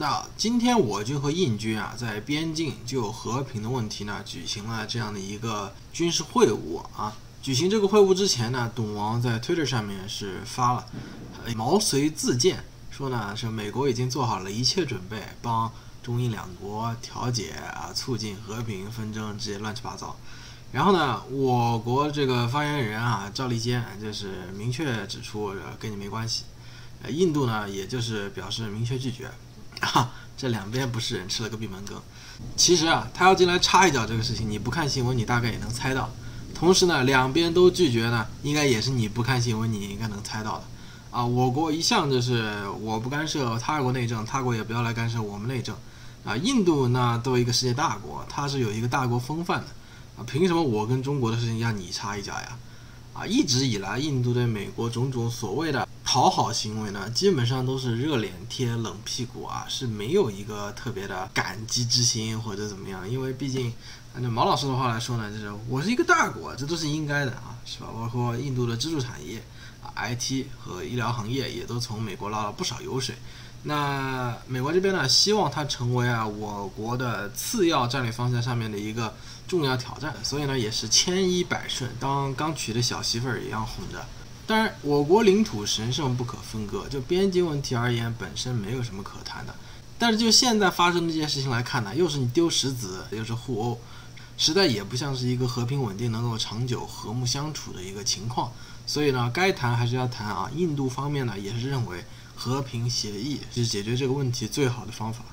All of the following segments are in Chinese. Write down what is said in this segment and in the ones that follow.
那今天我军和印军啊，在边境就和平的问题呢，举行了这样的一个军事会晤啊。举行这个会晤之前呢，董王在 Twitter 上面是发了毛遂自荐，说呢是美国已经做好了一切准备，帮中印两国调解啊，促进和平纷争这些乱七八糟。然后呢，我国这个发言人啊赵立坚就是明确指出跟你没关系。呃，印度呢也就是表示明确拒绝。啊，这两边不是人吃了个闭门羹。其实啊，他要进来插一脚这个事情，你不看新闻，你大概也能猜到。同时呢，两边都拒绝呢，应该也是你不看新闻，你应该能猜到的。啊，我国一向就是我不干涉他国内政，他国也不要来干涉我们内政。啊，印度呢作为一个世界大国，它是有一个大国风范的。啊，凭什么我跟中国的事情要你插一脚呀？啊，一直以来，印度对美国种种所谓的。讨好行为呢，基本上都是热脸贴冷屁股啊，是没有一个特别的感激之心或者怎么样。因为毕竟按照毛老师的话来说呢，就是我是一个大国，这都是应该的啊，是吧？包括印度的支柱产业啊，IT 和医疗行业也都从美国捞了不少油水。那美国这边呢，希望它成为啊我国的次要战略方向上面的一个重要挑战，所以呢也是千依百顺，当刚娶的小媳妇儿一样哄着。当然，我国领土神圣不可分割，就边境问题而言，本身没有什么可谈的。但是就现在发生的这件事情来看呢，又是你丢石子，又是互殴，实在也不像是一个和平稳定、能够长久和睦相处的一个情况。所以呢，该谈还是要谈啊。印度方面呢，也是认为和平协议是解决这个问题最好的方法。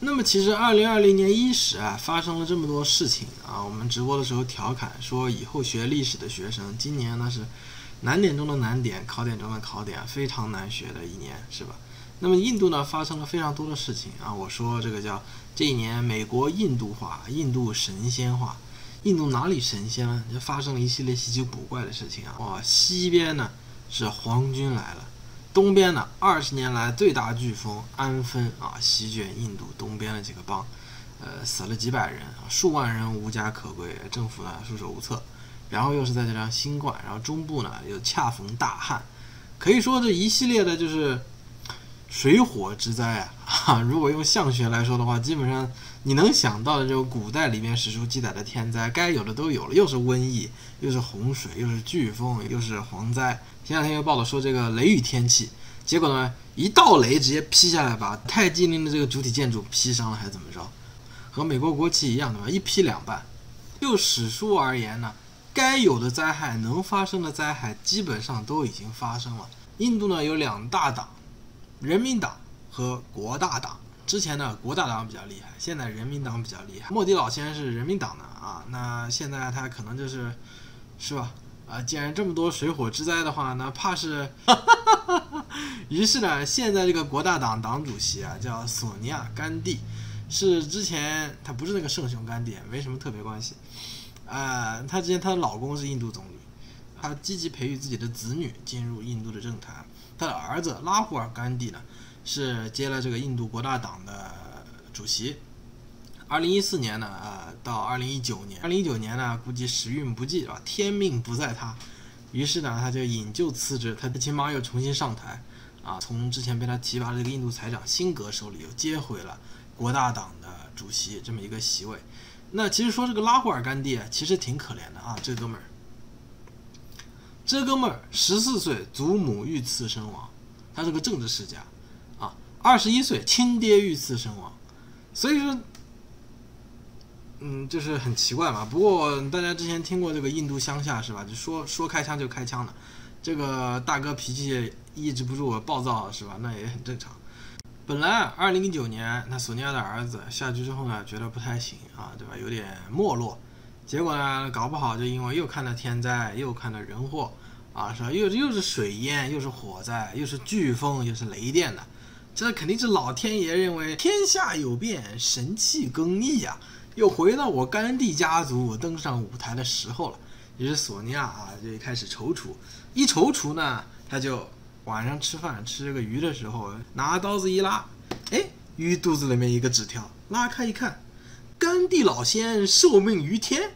那么，其实二零二零年伊始啊，发生了这么多事情啊，我们直播的时候调侃说，以后学历史的学生，今年呢是。难点中的难点，考点中的考点，非常难学的一年，是吧？那么印度呢，发生了非常多的事情啊。我说这个叫这一年美国印度化，印度神仙化。印度哪里神仙了？就发生了一系列稀奇古怪的事情啊。哇，西边呢是皇军来了，东边呢二十年来最大飓风安芬啊席卷印度东边的几个邦，呃，死了几百人啊，数万人无家可归，政府呢束手无策。然后又是在这张新冠，然后中部呢又恰逢大旱，可以说这一系列的就是水火之灾啊！哈 如果用相学来说的话，基本上你能想到的这种古代里面史书记载的天灾，该有的都有了，又是瘟疫，又是洪水，又是飓风，又是蝗灾。前两天又报道说这个雷雨天气，结果呢一道雷直接劈下来，把泰姬陵的这个主体建筑劈伤了，还是怎么着？和美国国旗一样的嘛，一劈两半。就史书而言呢？该有的灾害，能发生的灾害，基本上都已经发生了。印度呢有两大党，人民党和国大党。之前呢国大党比较厉害，现在人民党比较厉害。莫迪老先生是人民党的啊，那现在他可能就是，是吧？啊，既然这么多水火之灾的话，那怕是。于是呢，现在这个国大党党主席啊叫索尼娅甘地，是之前他不是那个圣雄甘地，没什么特别关系。啊，她之前她的老公是印度总理，她积极培育自己的子女进入印度的政坛。她的儿子拉胡尔甘地呢，是接了这个印度国大党的主席。二零一四年呢，呃，到二零一九年，二零一九年呢，估计时运不济啊，天命不在他，于是呢，他就引咎辞职。他的亲妈又重新上台，啊，从之前被他提拔的这个印度财长辛格手里又接回了国大党的主席这么一个席位。那其实说这个拉胡尔甘地啊，其实挺可怜的啊，这哥们儿，这哥们儿十四岁祖母遇刺身亡，他是个政治世家，啊，二十一岁亲爹遇刺身亡，所以说，嗯，就是很奇怪嘛。不过大家之前听过这个印度乡下是吧？就说说开枪就开枪的，这个大哥脾气抑制不住暴躁是吧？那也很正常。本来二零一九年，那索尼娅的儿子下去之后呢，觉得不太行啊，对吧？有点没落。结果呢，搞不好就因为又看到天灾，又看到人祸，啊，是吧？又又是水淹，又是火灾，又是飓风，又是雷电的，这肯定是老天爷认为天下有变，神器更易呀，又回到我甘地家族登上舞台的时候了。于是索尼娅啊，就开始踌躇。一踌躇呢，他就。晚上吃饭吃这个鱼的时候，拿刀子一拉，哎，鱼肚子里面一个纸条，拉开一看，甘地老仙受命于天。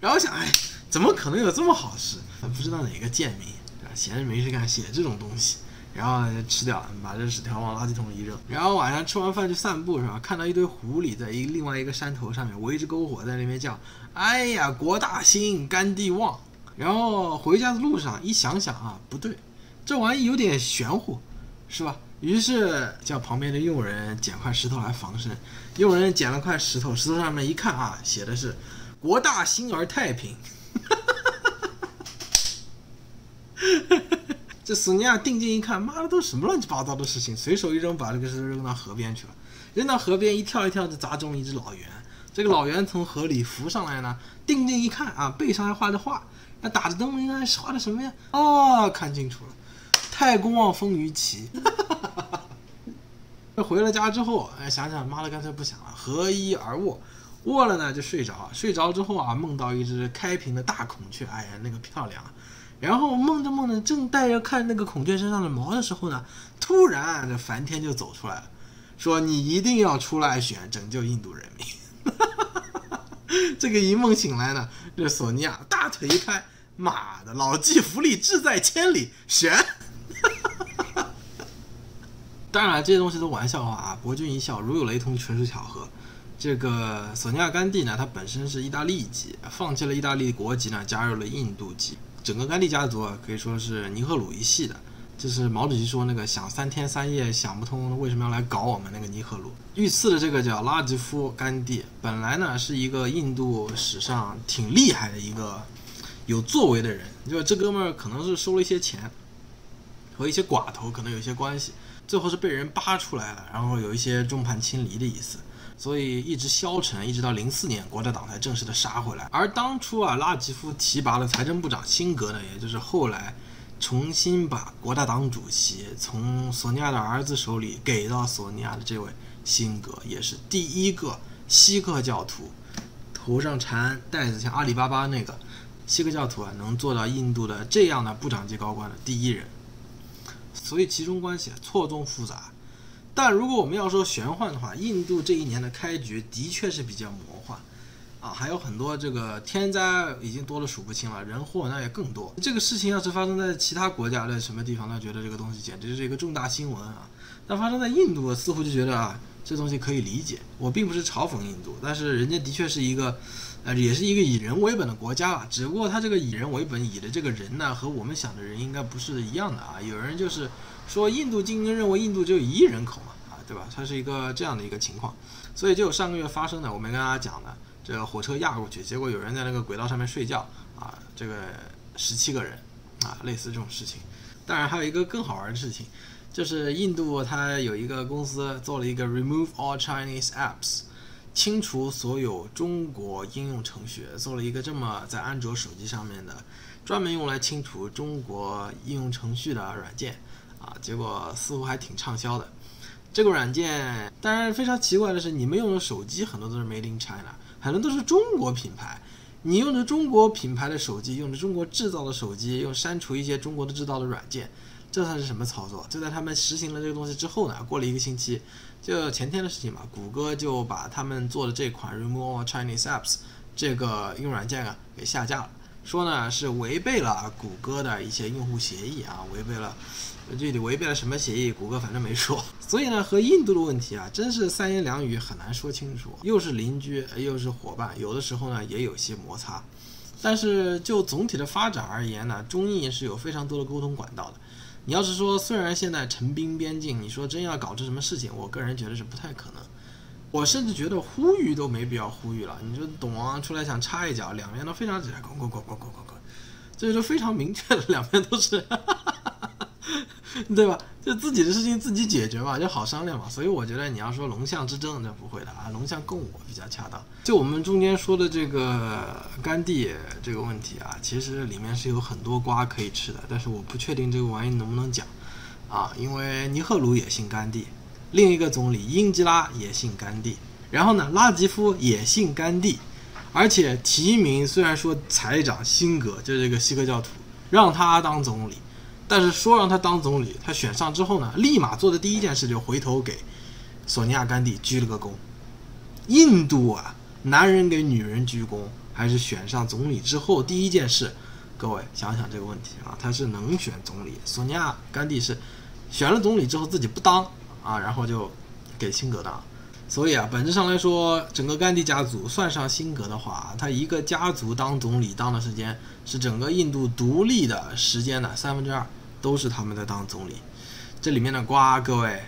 然后想，哎，怎么可能有这么好事？不知道哪个贱民，闲着没事干写这种东西。然后就吃掉了，把这纸条往垃圾桶里一扔。然后晚上吃完饭去散步是吧？看到一堆狐狸在一另外一个山头上面围着篝火在那边叫：“哎呀，国大兴，甘地旺。”然后回家的路上一想想啊，不对，这玩意有点玄乎，是吧？于是叫旁边的佣人捡块石头来防身。佣人捡了块石头，石头上面一看啊，写的是“国大兴而太平”。哈哈哈这索尼娅定睛一看，妈的，都什么乱七八糟的事情？随手一扔，把这个石头扔到河边去了。扔到河边，一跳一跳就砸中一只老猿。这个老猿从河里浮上来呢，定睛一看啊，背上还画着画。那打着灯笼，应该是画的什么呀？哦，看清楚了，太公望风于旗。这 回了家之后，哎，想想妈的，干脆不想了，合衣而卧。卧了呢，就睡着。睡着之后啊，梦到一只开屏的大孔雀，哎呀，那个漂亮。然后梦着梦着，正带着看那个孔雀身上的毛的时候呢，突然啊这梵天就走出来了，说：“你一定要出来选，拯救印度人民。”这个一梦醒来呢，这索尼娅大腿一开，妈的，老骥伏枥，志在千里，选。当然，这些东西都玩笑话啊，博君一笑，如有雷同，纯属巧合。这个索尼娅甘地呢，他本身是意大利籍，放弃了意大利国籍呢，加入了印度籍。整个甘地家族啊，可以说是尼赫鲁一系的，就是毛主席说那个想三天三夜想不通为什么要来搞我们那个尼赫鲁。遇刺的这个叫拉吉夫·甘地，本来呢是一个印度史上挺厉害的一个有作为的人，就这哥们儿可能是收了一些钱，和一些寡头可能有一些关系，最后是被人扒出来了，然后有一些众叛亲离的意思。所以一直消沉，一直到零四年，国大党才正式的杀回来。而当初啊，拉吉夫提拔了财政部长辛格呢，也就是后来重新把国大党主席从索尼娅的儿子手里给到索尼娅的这位辛格，也是第一个锡克教徒，头上缠带子像阿里巴巴那个锡克教徒啊，能做到印度的这样的部长级高官的第一人。所以其中关系错综复杂。但如果我们要说玄幻的话，印度这一年的开局的确是比较魔，啊，还有很多这个天灾已经多了数不清了，人祸那也更多。这个事情要是发生在其他国家的什么地方，那觉得这个东西简直就是一个重大新闻啊。但发生在印度，似乎就觉得啊，这东西可以理解。我并不是嘲讽印度，但是人家的确是一个，呃，也是一个以人为本的国家吧。只不过他这个以人为本，以的这个人呢，和我们想的人应该不是一样的啊。有人就是。说印度精英认为印度只有一亿人口嘛，啊，对吧？它是一个这样的一个情况，所以就有上个月发生的，我没跟大家讲的，这个火车压过去，结果有人在那个轨道上面睡觉，啊，这个十七个人，啊，类似这种事情。当然还有一个更好玩的事情，就是印度它有一个公司做了一个 Remove All Chinese Apps，清除所有中国应用程序，做了一个这么在安卓手机上面的，专门用来清除中国应用程序的软件。啊，结果似乎还挺畅销的。这个软件，当然非常奇怪的是，你们用的手机很多都是 Made in China，很多都是中国品牌。你用着中国品牌的手机，用着中国制造的手机，又删除一些中国的制造的软件，这算是什么操作？就在他们实行了这个东西之后呢，过了一个星期，就前天的事情嘛，谷歌就把他们做的这款 Remove Chinese Apps 这个用软件啊给下架了，说呢是违背了谷歌的一些用户协议啊，违背了。具体违背了什么协议？谷歌反正没说。所以呢，和印度的问题啊，真是三言两语很难说清楚。又是邻居，又是伙伴，有的时候呢也有些摩擦。但是就总体的发展而言呢，中印是有非常多的沟通管道的。你要是说，虽然现在陈兵边境，你说真要搞出什么事情，我个人觉得是不太可能。我甚至觉得呼吁都没必要呼吁了。你说董王出来想插一脚，两边都非常直接，滚滚滚滚滚滚滚，这就非常明确的，两边都是。对吧？就自己的事情自己解决嘛，就好商量嘛。所以我觉得你要说龙象之争，那不会的啊，龙象共我比较恰当。就我们中间说的这个甘地这个问题啊，其实里面是有很多瓜可以吃的，但是我不确定这个玩意能不能讲啊，因为尼赫鲁也姓甘地，另一个总理英吉拉也姓甘地，然后呢，拉吉夫也姓甘地，而且提名虽然说财长辛格就是这个锡克教徒，让他当总理。但是说让他当总理，他选上之后呢，立马做的第一件事就回头给索尼娅甘地鞠了个躬。印度啊，男人给女人鞠躬，还是选上总理之后第一件事？各位想想这个问题啊，他是能选总理，索尼娅甘地是选了总理之后自己不当啊，然后就给辛格当。所以啊，本质上来说，整个甘地家族算上辛格的话，他一个家族当总理当的时间是整个印度独立的时间的三分之二，都是他们在当总理。这里面的瓜，各位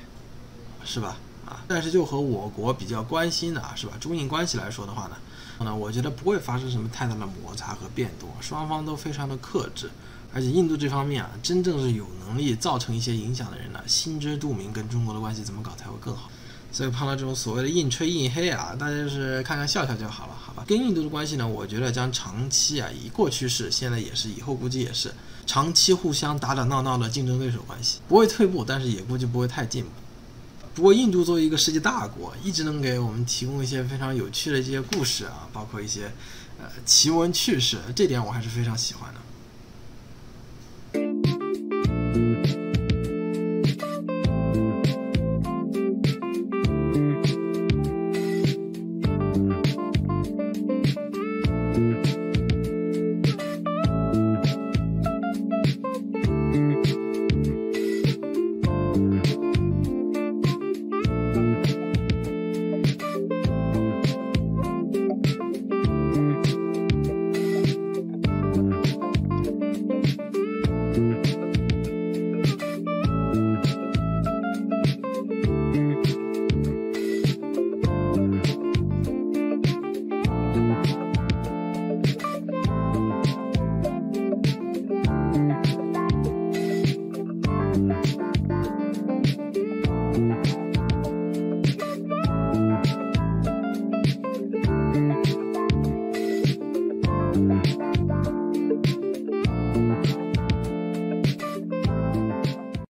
是吧？啊，但是就和我国比较关心的啊，是吧？中印关系来说的话呢，那我觉得不会发生什么太大的摩擦和变动，双方都非常的克制。而且印度这方面啊，真正是有能力造成一些影响的人呢，心知肚明，跟中国的关系怎么搞才会更好。所以碰到这种所谓的硬吹硬黑啊，大家就是看看笑笑就好了，好吧？跟印度的关系呢，我觉得将长期啊，以过去式，现在也是，以后估计也是，长期互相打打闹闹的竞争对手关系，不会退步，但是也估计不会太进步。不过印度作为一个世界大国，一直能给我们提供一些非常有趣的这些故事啊，包括一些呃奇闻趣事，这点我还是非常喜欢的。Thank you.